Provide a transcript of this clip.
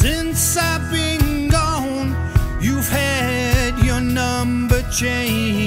Since I've been gone, you've had your number changed.